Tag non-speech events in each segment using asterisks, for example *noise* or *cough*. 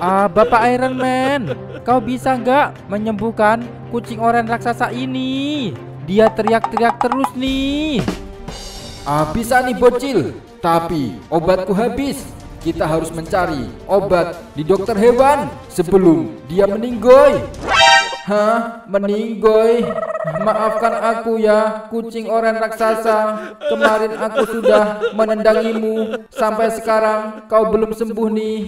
Ah, Bapak Iron Man, kau bisa nggak menyembuhkan kucing oranye raksasa ini? Dia teriak-teriak terus nih. Ah, bisa nih bocil, tapi obatku habis. Kita harus mencari obat di dokter hewan sebelum dia meninggoy. Hah, meninggoy? Maafkan aku ya, kucing oranye raksasa. Kemarin aku sudah menendangimu. Sampai sekarang kau belum sembuh nih.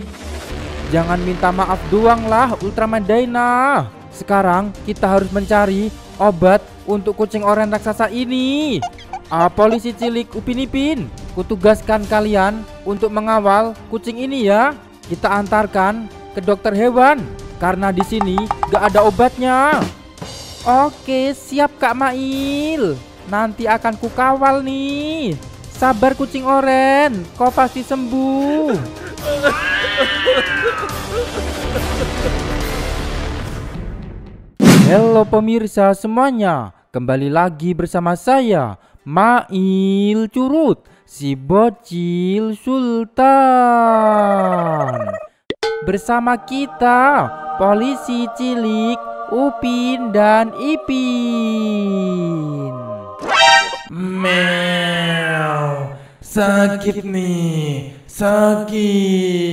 Jangan minta maaf doang lah Ultraman Dyna. Sekarang kita harus mencari obat untuk kucing oranye raksasa ini. Ah, polisi cilik Upin Ipin, kutugaskan kalian untuk mengawal kucing ini ya. Kita antarkan ke dokter hewan karena di sini gak ada obatnya. Oke, siap Kak Mail. Nanti akan kukawal nih. Sabar kucing oren, kau pasti sembuh. *laughs* Halo pemirsa semuanya, kembali lagi bersama saya Mail Curut, si bocil sultan. Bersama kita, polisi cilik Upin dan Ipin. Meow. Sakit nih, sakit.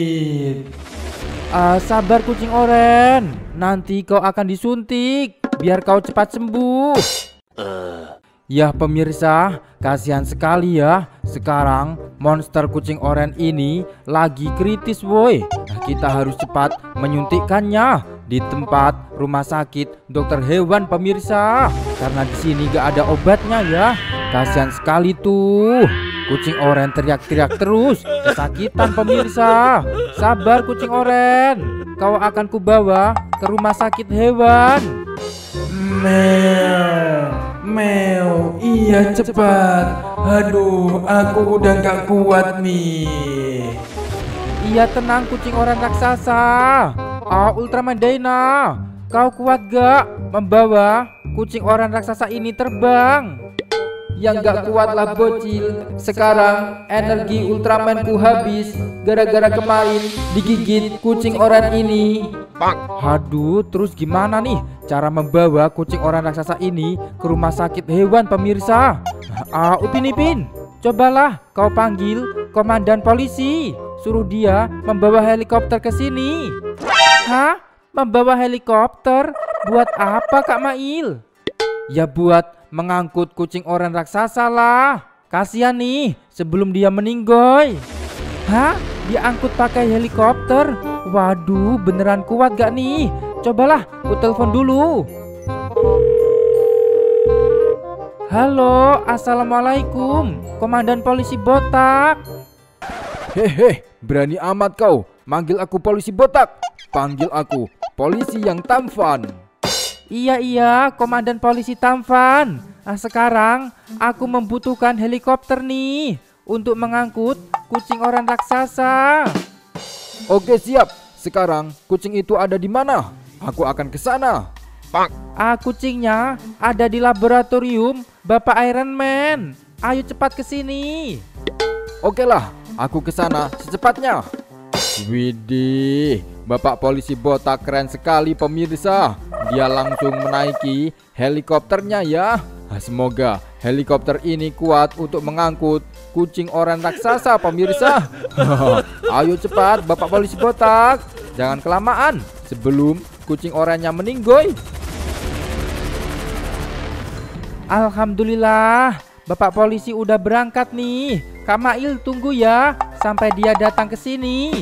Ah, sabar kucing oren, nanti kau akan disuntik biar kau cepat sembuh. Ya pemirsa, kasihan sekali ya. Sekarang monster kucing oren ini lagi kritis woi. Nah, kita harus cepat menyuntikkannya di tempat rumah sakit dokter hewan pemirsa. Karena di sini gak ada obatnya ya. Kasihan sekali tuh. Kucing oren teriak-teriak terus. Kesakitan pemirsa. Sabar kucing oren. Kau akan kubawa ke rumah sakit hewan. Meow. Meow. Iya cepat. Aduh, aku udah gak kuat nih. Iya tenang kucing orang raksasa. Ah Ultraman Dyna, kau kuat gak membawa kucing orang raksasa ini terbang? Yang gak kuat lah bocil. Sekarang energi Ultramanku habis gara-gara kemarin digigit kucing oranye ini. Haduh, terus gimana nih cara membawa kucing orang raksasa ini ke rumah sakit hewan pemirsa? Ah Upin Ipin, cobalah kau panggil komandan polisi. Suruh dia membawa helikopter ke sini. Hah? Membawa helikopter? Buat apa Kak Mail? Ya buat mengangkut kucing orang raksasa lah. Kasihan nih sebelum dia meninggoy. Hah? Diangkut pakai helikopter? Waduh, beneran kuat gak nih? Cobalah, ku telepon dulu. Halo, assalamualaikum, Komandan Polisi Botak. Hehe, berani amat kau manggil aku polisi botak. Panggil aku polisi yang tampan. Iya iya, Komandan Polisi Tampan. Nah, sekarang aku membutuhkan helikopter nih untuk mengangkut kucing orang raksasa. Oke siap. Sekarang kucing itu ada di mana? Aku akan ke sana. Ah, kucingnya ada di laboratorium Bapak Iron Man. Ayo cepat ke sini. Oke lah, aku ke sana secepatnya. Widih, Bapak polisi botak keren sekali pemirsa. Dia langsung menaiki helikopternya ya. Ah, Semoga helikopter ini kuat untuk mengangkut kucing orang raksasa pemirsa. *laughs* Ayo cepat Bapak polisi botak. Jangan kelamaan sebelum kucing oranye meninggoy. Alhamdulillah, Bapak polisi udah berangkat nih. Kak Mail tunggu ya sampai dia datang ke sini.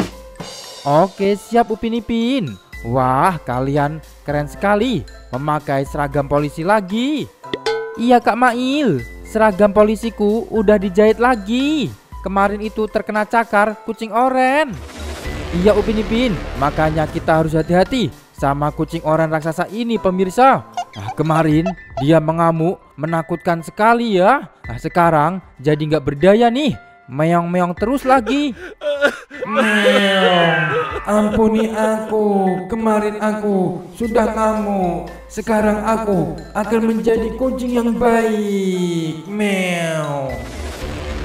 Oke, siap Upin Ipin. Wah, kalian keren sekali memakai seragam polisi lagi. Iya Kak Mail, seragam polisiku udah dijahit lagi. Kemarin itu terkena cakar kucing oren. Iya Upin Ipin, makanya kita harus hati-hati sama kucing oren raksasa ini pemirsa. Ah, kemarin dia mengamuk, menakutkan sekali ya. Nah, sekarang jadi nggak berdaya nih, meong-meong terus lagi. Meow. Ampuni aku. Kemarin aku sudah ngamuk. Sekarang aku akan menjadi kucing yang baik. Meow.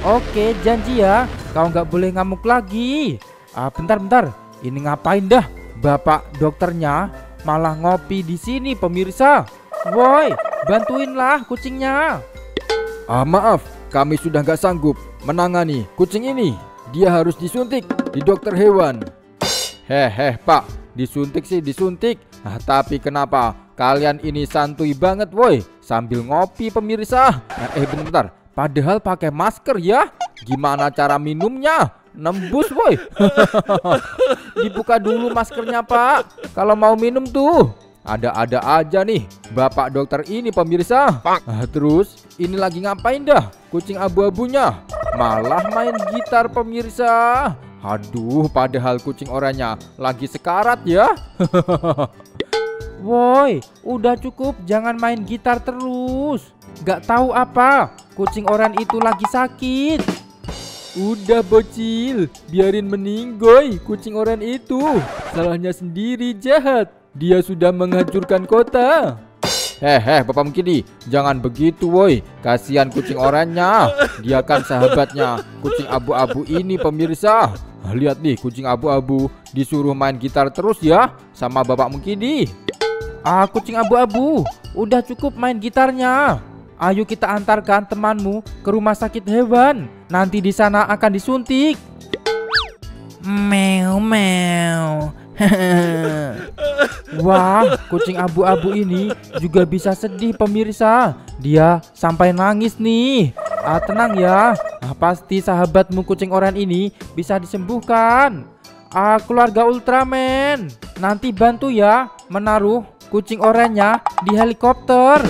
Oke, janji ya, kau nggak boleh ngamuk lagi. Ah, bentar, bentar. Ini ngapain dah? Bapak dokternya malah ngopi di sini pemirsa. Woi, bantuinlah kucingnya. Ah maaf, kami sudah nggak sanggup menangani kucing ini. Dia harus disuntik di dokter hewan. Hehe pak, disuntik sih disuntik. Ah, tapi kenapa kalian ini santuy banget woi sambil ngopi pemirsa? Eh, eh bentar, padahal pakai masker ya. Gimana cara minumnya? Nembus woi. *laughs* Dibuka dulu maskernya pak. Kalau mau minum tuh. Ada-ada aja nih Bapak dokter ini pemirsa. Ah, Terus ini lagi ngapain dah? Kucing abu-abunya. Malah main gitar pemirsa. Aduh padahal kucing orangnya Lagi sekarat ya. *laughs* Woi udah cukup jangan main gitar terus. Gak tahu apa Kucing orang itu lagi sakit. Udah bocil, biarin meninggoy kucing orang itu. Salahnya sendiri jahat. Dia sudah menghancurkan kota. Hehe, Bapak Mukidi, jangan begitu woi. Kasihan kucing orangnya. Dia kan sahabatnya. Kucing abu-abu ini pemirsa. Lihat nih kucing abu-abu disuruh main gitar terus ya sama Bapak Mukidi. Ah kucing abu-abu Udah cukup main gitarnya Ayo kita antarkan temanmu ke rumah sakit hewan Nanti di sana akan disuntik Meow meow *laughs* Wah, kucing abu-abu ini juga bisa sedih pemirsa. Dia sampai nangis nih. Ah, tenang ya. Ah, pasti sahabatmu kucing orang ini bisa disembuhkan. Ah, keluarga Ultraman, nanti bantu ya menaruh kucing oranye di helikopter.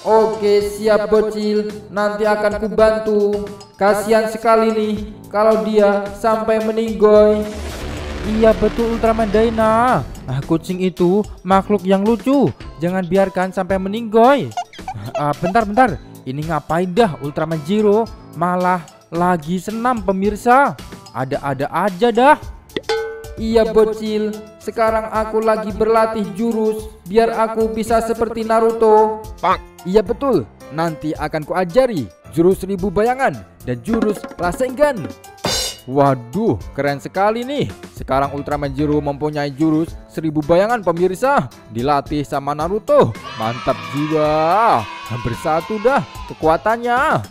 Oke siap bocil Nanti akan kubantu Kasihan sekali nih Kalau dia sampai meninggoy Iya betul Ultraman Dyna. Ah, kucing itu makhluk yang lucu. Jangan biarkan sampai meninggoy. Ah, bentar bentar. Ini ngapain dah Ultraman Zero? Malah lagi senam pemirsa. Ada-ada aja dah. Iya bocil Sekarang aku lagi berlatih jurus Biar aku bisa seperti Naruto Iya betul, nanti akan kuajari jurus seribu bayangan dan jurus Rasengan. Waduh, keren sekali nih. Sekarang Ultraman Zero mempunyai jurus seribu bayangan pemirsa. Dilatih sama Naruto. Mantap jiwa. Hampir satu dah kekuatannya.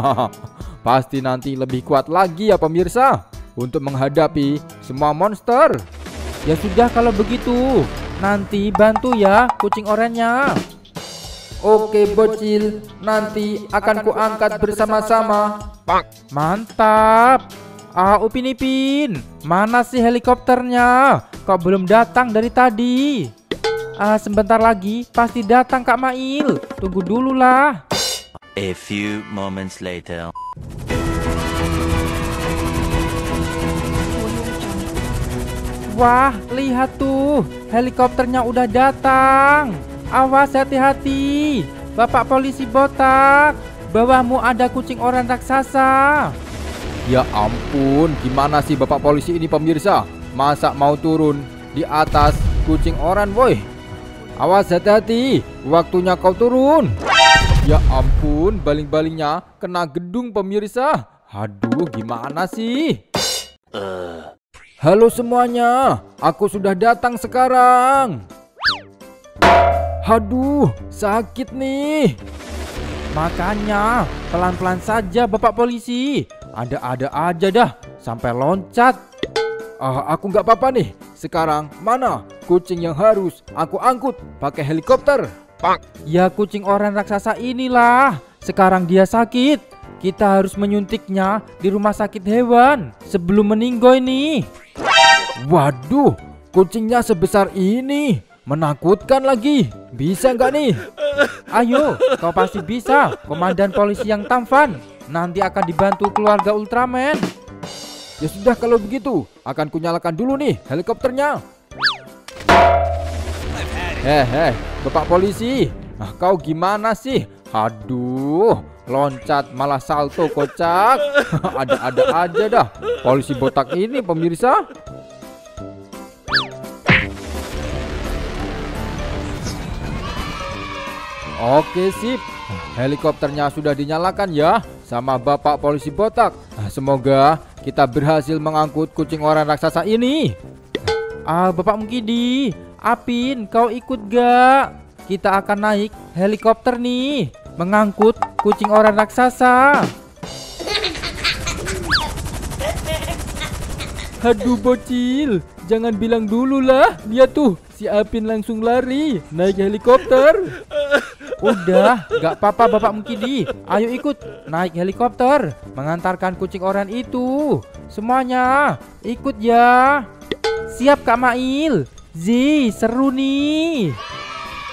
*laughs* Pasti nanti lebih kuat lagi ya pemirsa. Untuk menghadapi semua monster. Ya sudah kalau begitu. Nanti bantu ya kucing oranye. Oke bocil Nanti akan kuangkat bersama-sama Mantap. Ah, Upin Ipin, mana sih helikopternya? Kok belum datang dari tadi? Ah, sebentar lagi pasti datang Kak Mail. Tunggu dulu lah. A few moments later. Wah, lihat tuh, helikopternya udah datang. Awas hati-hati. Bapak polisi botak, bawahmu ada kucing orang raksasa. Ya ampun, gimana sih Bapak polisi ini pemirsa? Masa mau turun di atas kucing orang, woi? Awas hati-hati, waktunya kau turun. Ya ampun, baling-balingnya kena gedung pemirsa. Aduh, gimana sih? Halo semuanya, aku sudah datang sekarang. Aduh, sakit nih. Makanya, pelan-pelan saja Bapak polisi. Ada-ada aja dah, sampai loncat. Ah, aku nggak apa-apa nih. Sekarang mana kucing yang harus aku angkut pakai helikopter? Ya kucing orang raksasa inilah. Sekarang dia sakit. Kita harus menyuntiknya di rumah sakit hewan sebelum meninggoy nih. Waduh, kucingnya sebesar ini. Menakutkan lagi. Bisa nggak nih? Ayo, kau pasti bisa. Komandan polisi yang tampan. Nanti akan dibantu keluarga Ultraman. Ya sudah kalau begitu, akan kunyalakan dulu nih helikopternya. Hehe, Bapak polisi. Ah, kau gimana sih? Aduh, loncat malah salto kocak. *laughs* Ada-ada aja dah. Polisi botak ini pemirsa. Oke sip, helikopternya sudah dinyalakan ya sama Bapak Polisi Botak. Nah, Semoga kita berhasil mengangkut kucing orang raksasa ini. Ah, Bapak Mukidi, Apin, kau ikut gak? Kita akan naik helikopter nih, mengangkut kucing orang raksasa. Aduh bocil, jangan bilang dulu lah. Lihat tuh, si Apin langsung lari naik helikopter. Udah, gak apa-apa Bapak Mukidi. Ayo ikut naik helikopter, mengantarkan kucing orang itu. Semuanya, ikut ya. Siap Kak Mail. Zi, seru nih.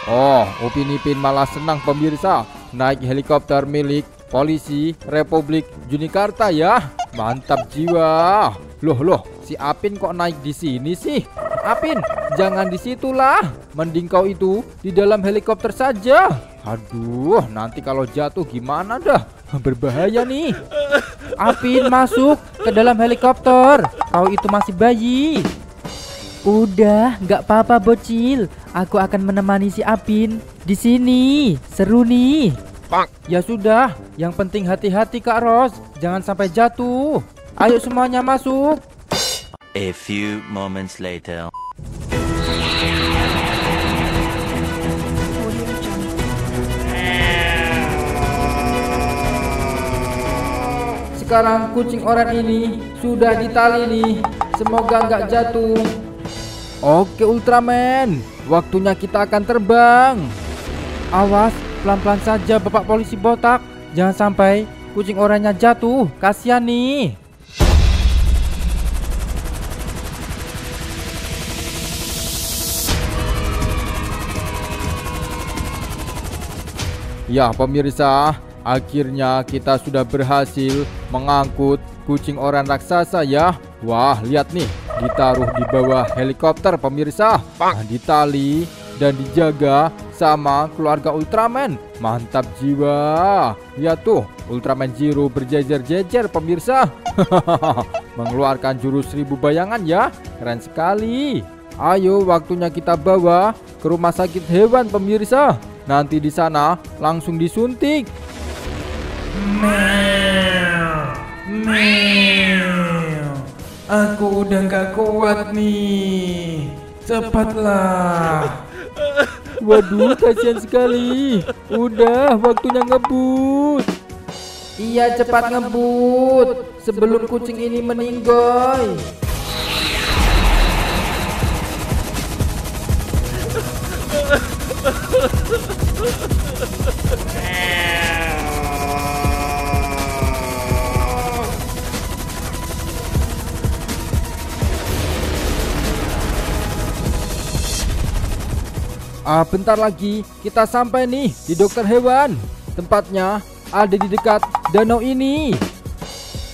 Oh, Upin Ipin malah senang pemirsa naik helikopter milik polisi Republik Junikarta ya. Mantap jiwa. Loh loh, si Apin kok naik di sini sih? Apin, jangan di situlah. Mending kau itu di dalam helikopter saja. Aduh, nanti kalau jatuh gimana dah? Berbahaya nih. Apin masuk ke dalam helikopter. Kau itu masih bayi. Udah, nggak apa-apa bocil. Aku akan menemani si Apin di sini. Seru nih. Ya sudah, yang penting hati-hati Kak Ros. Jangan sampai jatuh. Ayo semuanya masuk. A few moments later. Sekarang kucing orang ini sudah ditali nih. Semoga nggak jatuh. Oke Ultraman, waktunya kita akan terbang. Awas, pelan-pelan saja Bapak Polisi Botak. Jangan sampai kucing orangnya jatuh. Kasihan nih. Ya pemirsa, akhirnya kita sudah berhasil mengangkut kucing orang raksasa ya. Wah, lihat nih, ditaruh di bawah helikopter pemirsa. Nah, ditali dan dijaga sama keluarga Ultraman. Mantap jiwa. Lihat tuh, Ultraman Zero berjejer-jejer pemirsa. *laughs* Mengeluarkan jurus seribu bayangan ya. Keren sekali. Ayo waktunya kita bawa ke rumah sakit hewan pemirsa. Nanti di sana langsung disuntik. Aku udah nggak kuat nih. Cepatlah. Waduh, kasihan sekali. Udah, waktunya ngebut. Iya cepat ngebut sebelum kucing ini meninggoy. Ah, bentar lagi kita sampai nih di dokter hewan. Tempatnya ada di dekat danau ini.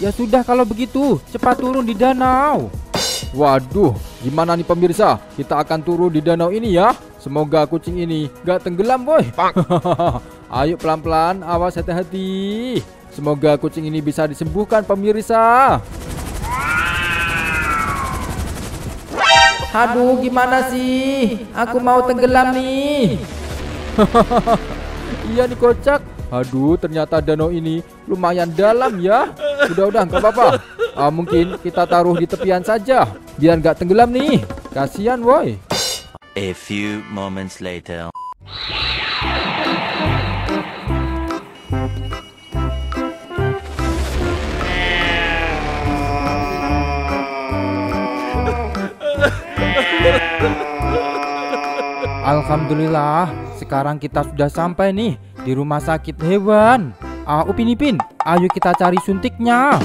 Ya sudah kalau begitu, cepat turun di danau. Waduh, gimana nih pemirsa? Kita akan turun di danau ini ya. Semoga kucing ini gak tenggelam, boy. *laughs* Ayo pelan-pelan, awas hati-hati. Semoga kucing ini bisa disembuhkan pemirsa. Aduh gimana sih? Aku mau tenggelam nih. *laughs* Iya nih kocak. Aduh, ternyata danau ini lumayan dalam ya. Udah udah nggak apa-apa. Ah, mungkin kita taruh di tepian saja, biar nggak tenggelam nih. Kasihan, woi. A few moments later. Alhamdulillah, sekarang kita sudah sampai nih di rumah sakit hewan. Ah, Upin Ipin, ayo kita cari suntiknya.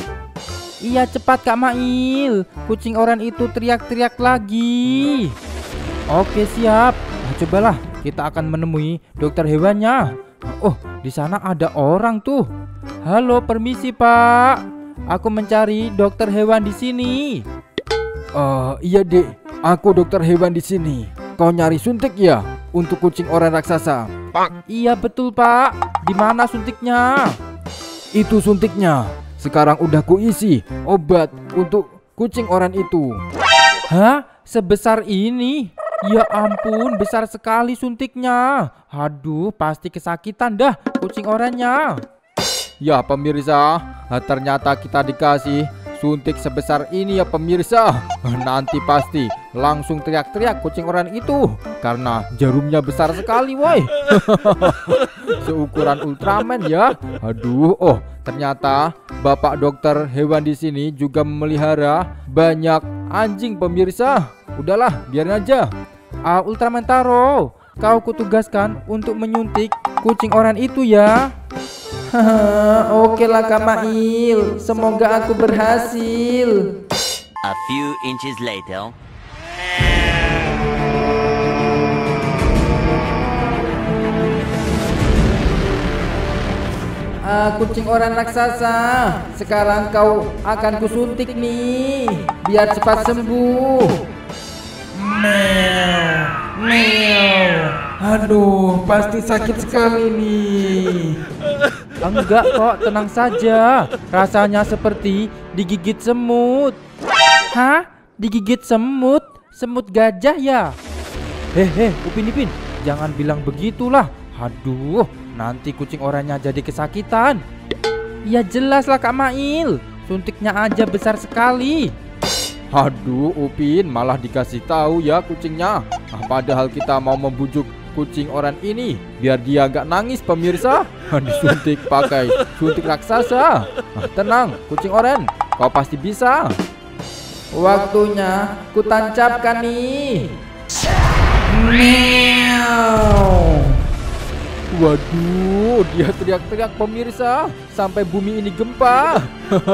Iya cepat Kak Mail, kucing orang itu teriak-teriak lagi. Oke siap, nah, cobalah kita akan menemui dokter hewannya. Oh, di sana ada orang tuh. Halo, permisi Pak. Aku mencari dokter hewan di sini. Oh, iya, Dek. Aku dokter hewan di sini. Kau nyari suntik ya untuk kucing orang raksasa? Iya betul Pak. Di mana suntiknya? Itu suntiknya. Sekarang udah kuisi obat untuk kucing orang itu. Hah? Sebesar ini? Ya ampun, besar sekali suntiknya. Aduh, pasti kesakitan dah kucing orangnya. Ya pemirsa, ternyata kita dikasih suntik sebesar ini ya pemirsa. Nanti pasti langsung teriak-teriak kucing orang itu karena jarumnya besar sekali, woi. *laughs* Seukuran Ultraman ya. Aduh, oh ternyata Bapak dokter hewan di sini juga memelihara banyak anjing pemirsa. Udahlah, biarin aja. Ah, Ultraman Taro, kau kutugaskan untuk menyuntik kucing orang itu ya. *laughs* Oke lah Kak Mail, semoga aku berhasil. A few inches later. Ah, kucing orang raksasa, sekarang kau akan kusuntik nih, biar cepat sembuh. Aduh, pasti sakit sekali nih. Enggak kok, tenang saja. Rasanya seperti digigit semut. Hah? Digigit semut? Semut gajah ya? Hehe, Upin Ipin, jangan bilang begitulah. Aduh, nanti kucing orangnya jadi kesakitan. Ya jelas lah Kak Mail, suntiknya aja besar sekali. Aduh, Upin malah dikasih tahu ya kucingnya. Ah, padahal kita mau membujuk kucing orang ini biar dia nggak nangis pemirsa. *laughs* Disuntik pakai suntik raksasa. Ah, tenang, kucing oren, kau pasti bisa. Waktunya kutancapkan nih. Waduh, dia teriak-teriak pemirsa sampai bumi ini gempa.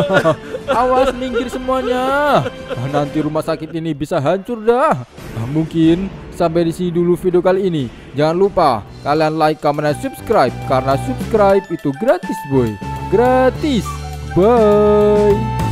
*laughs* Awas minggir semuanya. Ah, Nanti rumah sakit ini bisa hancur dah. Ah, Mungkin sampai di sini dulu video kali ini. Jangan lupa kalian like, comment, dan subscribe karena subscribe itu gratis boy. Gratis. Bye.